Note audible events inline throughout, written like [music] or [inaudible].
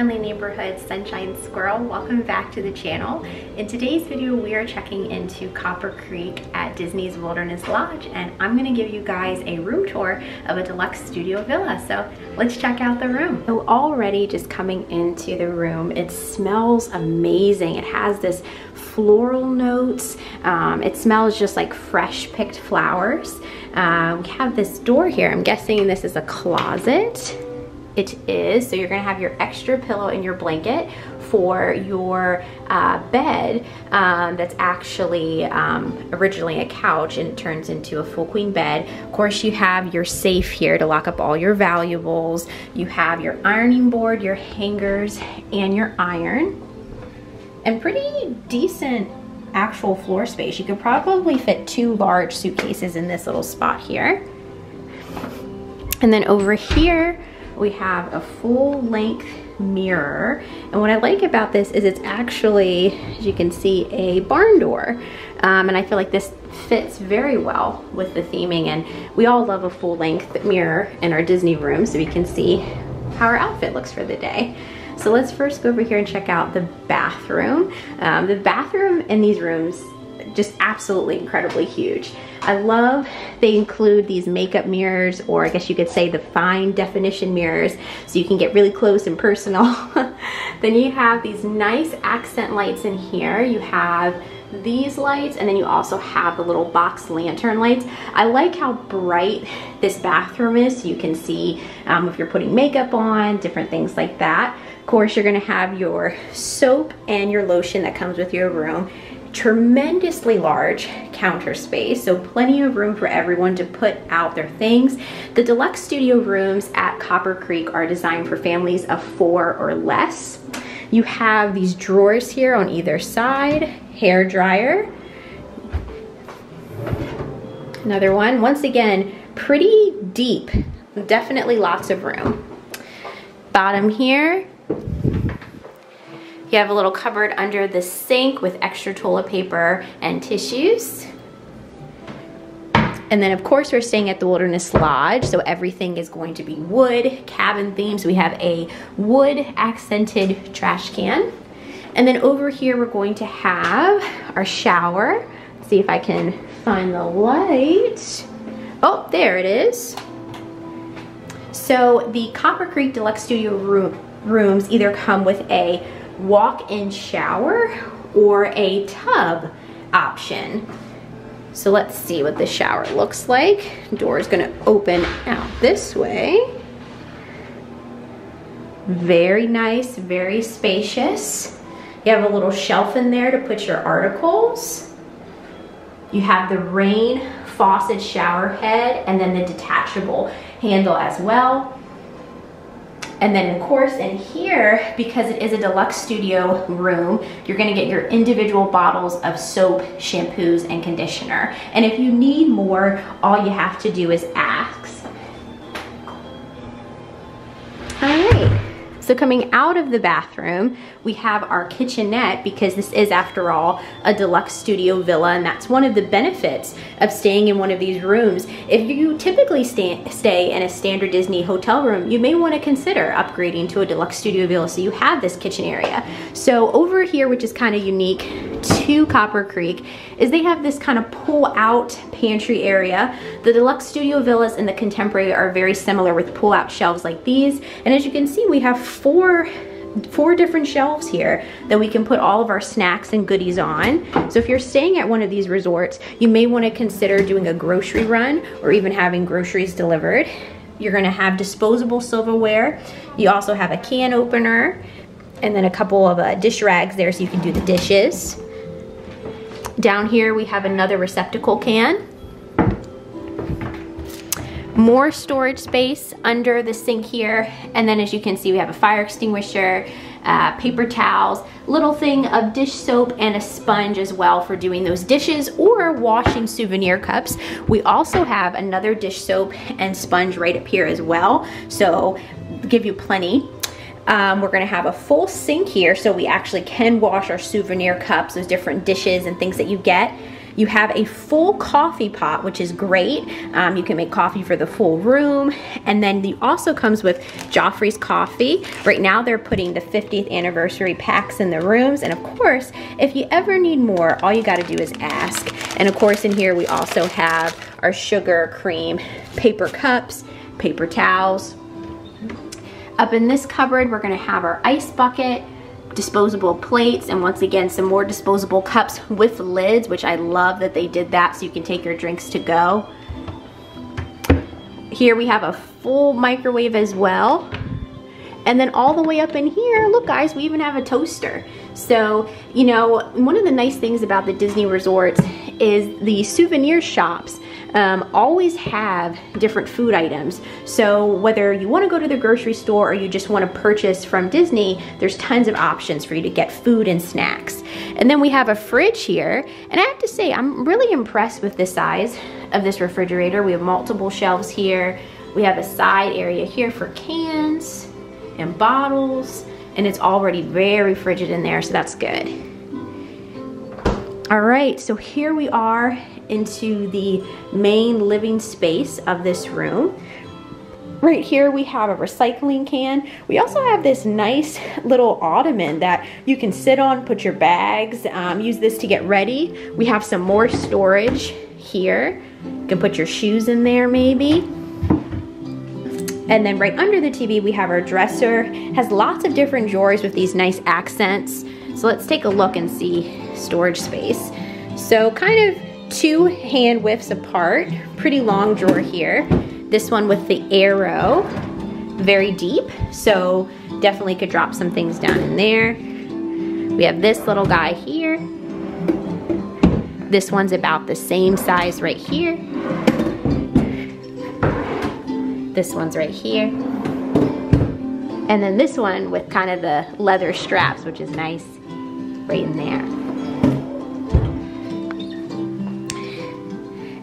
friendly neighborhood sunshine squirrel. Welcome back to the channel. In today's video, we are checking into Copper Creek at Disney's Wilderness Lodge, and I'm gonna give you guys a room tour of a deluxe studio villa. So let's check out the room. So already just coming into the room, it smells amazing. It has this floral notes. Um, it smells just like fresh picked flowers. Um, we have this door here. I'm guessing this is a closet it is. So you're gonna have your extra pillow and your blanket for your uh, bed um, that's actually um, originally a couch and it turns into a full queen bed. Of course, you have your safe here to lock up all your valuables. You have your ironing board, your hangers, and your iron. And pretty decent actual floor space. You could probably fit two large suitcases in this little spot here. And then over here, we have a full length mirror. And what I like about this is it's actually, as you can see, a barn door. Um, and I feel like this fits very well with the theming. And we all love a full length mirror in our Disney room so we can see how our outfit looks for the day. So let's first go over here and check out the bathroom. Um, the bathroom in these rooms just absolutely incredibly huge. I love they include these makeup mirrors or I guess you could say the fine definition mirrors so you can get really close and personal. [laughs] then you have these nice accent lights in here. You have these lights and then you also have the little box lantern lights. I like how bright this bathroom is so you can see um, if you're putting makeup on, different things like that. Of course, you're gonna have your soap and your lotion that comes with your room tremendously large counter space, so plenty of room for everyone to put out their things. The deluxe studio rooms at Copper Creek are designed for families of four or less. You have these drawers here on either side, hair dryer. Another one, once again, pretty deep, definitely lots of room. Bottom here, you have a little cupboard under the sink with extra toilet paper and tissues. And then of course we're staying at the Wilderness Lodge, so everything is going to be wood, cabin themes. We have a wood accented trash can. And then over here we're going to have our shower. Let's see if I can find the light. Oh, there it is. So the Copper Creek Deluxe Studio room, rooms either come with a walk-in shower or a tub option. So let's see what the shower looks like. Door is gonna open out this way. Very nice, very spacious. You have a little shelf in there to put your articles. You have the rain faucet shower head and then the detachable handle as well. And then of course in here, because it is a deluxe studio room, you're gonna get your individual bottles of soap, shampoos, and conditioner. And if you need more, all you have to do is ask. So coming out of the bathroom, we have our kitchenette because this is after all a deluxe studio villa and that's one of the benefits of staying in one of these rooms. If you typically stay, stay in a standard Disney hotel room, you may want to consider upgrading to a deluxe studio villa so you have this kitchen area. So over here, which is kind of unique to Copper Creek, is they have this kind of pull out pantry area. The deluxe studio villas and the contemporary are very similar with pull out shelves like these. And as you can see, we have four four different shelves here that we can put all of our snacks and goodies on. So if you're staying at one of these resorts, you may want to consider doing a grocery run or even having groceries delivered. You're going to have disposable silverware. You also have a can opener and then a couple of uh, dish rags there so you can do the dishes. Down here we have another receptacle can. More storage space under the sink here. And then as you can see, we have a fire extinguisher, uh, paper towels, little thing of dish soap and a sponge as well for doing those dishes or washing souvenir cups. We also have another dish soap and sponge right up here as well. So give you plenty. Um, we're gonna have a full sink here so we actually can wash our souvenir cups, those different dishes and things that you get. You have a full coffee pot, which is great. Um, you can make coffee for the full room. And then you also comes with Joffrey's coffee. Right now they're putting the 50th anniversary packs in the rooms. And of course, if you ever need more, all you gotta do is ask. And of course in here we also have our sugar, cream, paper cups, paper towels. Up in this cupboard, we're gonna have our ice bucket, disposable plates and once again some more disposable cups with lids which I love that they did that so you can take your drinks to go. Here we have a full microwave as well. And then all the way up in here, look guys, we even have a toaster. So, you know, one of the nice things about the Disney resorts is the souvenir shops um, always have different food items. So whether you wanna go to the grocery store or you just wanna purchase from Disney, there's tons of options for you to get food and snacks. And then we have a fridge here. And I have to say, I'm really impressed with the size of this refrigerator. We have multiple shelves here. We have a side area here for cans and bottles and it's already very frigid in there, so that's good. All right, so here we are into the main living space of this room. Right here we have a recycling can. We also have this nice little ottoman that you can sit on, put your bags, um, use this to get ready. We have some more storage here. You can put your shoes in there maybe. And then right under the TV, we have our dresser. Has lots of different drawers with these nice accents. So let's take a look and see storage space. So kind of two hand widths apart, pretty long drawer here. This one with the arrow, very deep, so definitely could drop some things down in there. We have this little guy here. This one's about the same size right here. This one's right here. And then this one with kind of the leather straps, which is nice, right in there.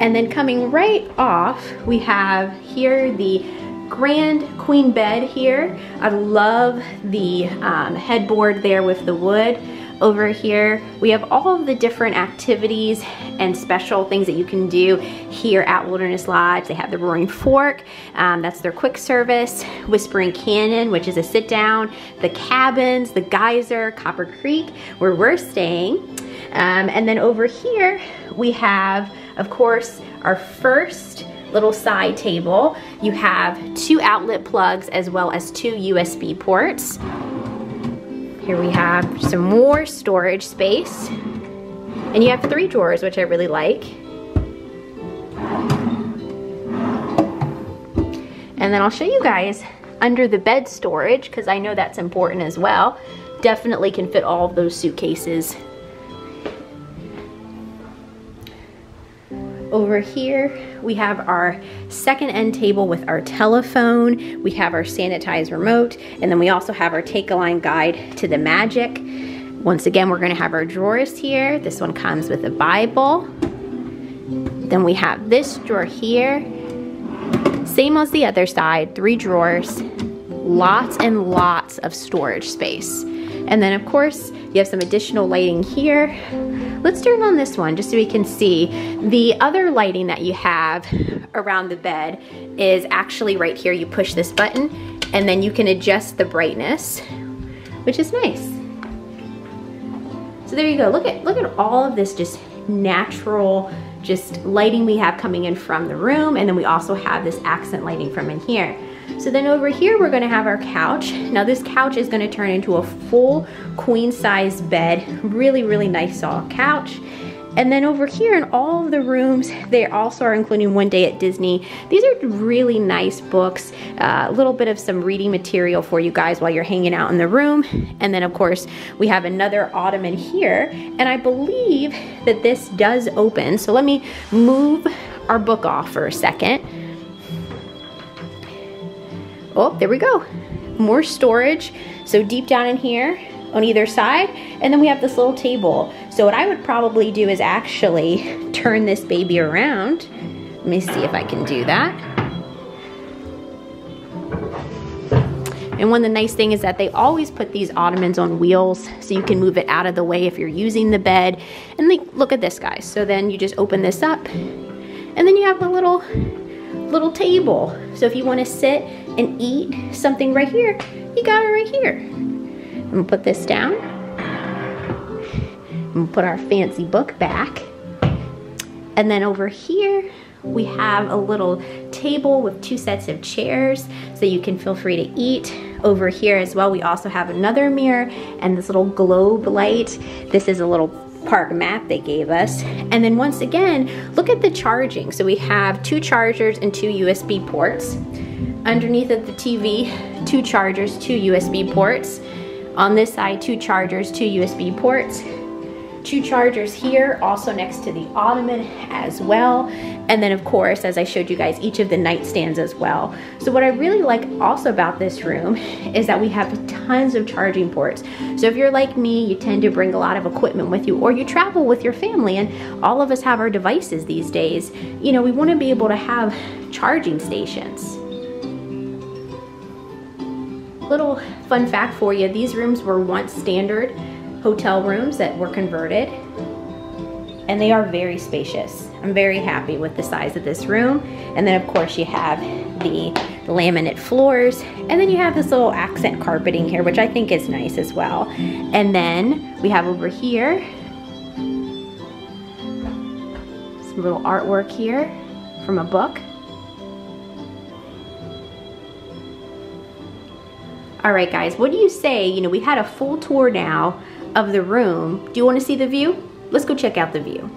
And then coming right off, we have here the grand queen bed here. I love the um, headboard there with the wood. Over here, we have all of the different activities and special things that you can do here at Wilderness Lodge. They have the Roaring Fork, um, that's their quick service, Whispering Canyon, which is a sit down, the cabins, the geyser, Copper Creek, where we're staying. Um, and then over here, we have of course, our first little side table, you have two outlet plugs as well as two USB ports. Here we have some more storage space. And you have three drawers, which I really like. And then I'll show you guys under the bed storage, because I know that's important as well. Definitely can fit all of those suitcases Over here, we have our second end table with our telephone. We have our sanitized remote, and then we also have our take-a-line guide to the magic. Once again, we're gonna have our drawers here. This one comes with a Bible. Then we have this drawer here. Same as the other side, three drawers, lots and lots of storage space. And then of course, you have some additional lighting here. Let's turn on this one just so we can see. The other lighting that you have around the bed is actually right here. You push this button and then you can adjust the brightness, which is nice. So there you go. Look at, look at all of this just natural just lighting we have coming in from the room and then we also have this accent lighting from in here. So then over here, we're gonna have our couch. Now this couch is gonna turn into a full queen size bed. Really, really nice soft couch. And then over here in all of the rooms, they also are including One Day at Disney. These are really nice books, uh, a little bit of some reading material for you guys while you're hanging out in the room. And then of course, we have another ottoman here. And I believe that this does open. So let me move our book off for a second. Oh, there we go. More storage. So deep down in here on either side. And then we have this little table. So what I would probably do is actually [laughs] turn this baby around. Let me see if I can do that. And one of the nice things is that they always put these ottomans on wheels so you can move it out of the way if you're using the bed. And look at this guys. So then you just open this up and then you have a little, little table. So if you wanna sit and eat something right here, you got it right here. I'm gonna put this down. And put our fancy book back. And then over here, we have a little table with two sets of chairs so you can feel free to eat. Over here as well, we also have another mirror and this little globe light. This is a little park map they gave us. And then once again, look at the charging. So we have two chargers and two USB ports. Underneath of the TV, two chargers, two USB ports. On this side, two chargers, two USB ports two chargers here, also next to the ottoman as well. And then of course, as I showed you guys, each of the nightstands as well. So what I really like also about this room is that we have tons of charging ports. So if you're like me, you tend to bring a lot of equipment with you or you travel with your family and all of us have our devices these days. You know, we wanna be able to have charging stations. Little fun fact for you, these rooms were once standard hotel rooms that were converted and they are very spacious. I'm very happy with the size of this room. And then of course you have the, laminate floors and then you have this little accent carpeting here, which I think is nice as well. And then we have over here, some little artwork here from a book. All right, guys, what do you say? You know, we had a full tour now of the room. Do you want to see the view? Let's go check out the view.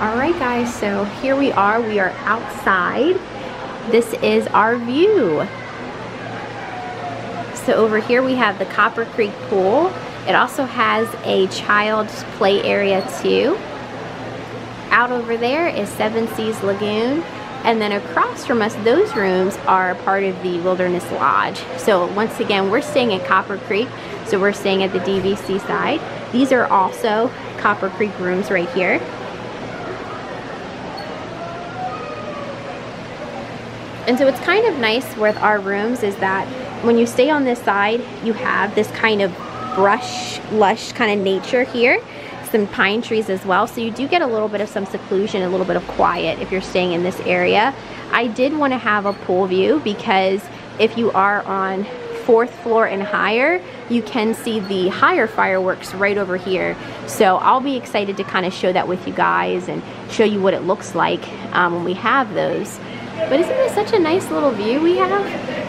All right, guys, so here we are. We are outside. This is our view. So over here we have the Copper Creek Pool. It also has a child's play area too. Out over there is Seven Seas Lagoon. And then across from us, those rooms are part of the Wilderness Lodge. So once again, we're staying at Copper Creek. So we're staying at the DVC side. These are also Copper Creek rooms right here. And so it's kind of nice with our rooms is that when you stay on this side, you have this kind of brush, lush kind of nature here some pine trees as well. So you do get a little bit of some seclusion, a little bit of quiet if you're staying in this area. I did want to have a pool view because if you are on fourth floor and higher, you can see the higher fireworks right over here. So I'll be excited to kind of show that with you guys and show you what it looks like um, when we have those. But isn't this such a nice little view we have?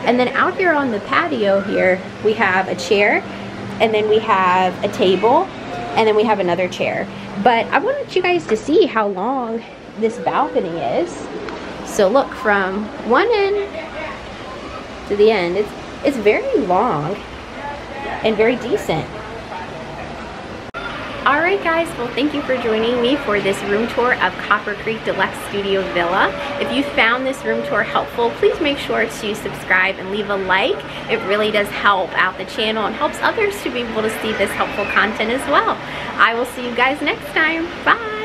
And then out here on the patio here, we have a chair and then we have a table and then we have another chair. But I wanted you guys to see how long this balcony is. So look from one end to the end, it's, it's very long and very decent. Alright guys, well thank you for joining me for this room tour of Copper Creek Deluxe Studio Villa. If you found this room tour helpful, please make sure to subscribe and leave a like. It really does help out the channel and helps others to be able to see this helpful content as well. I will see you guys next time. Bye!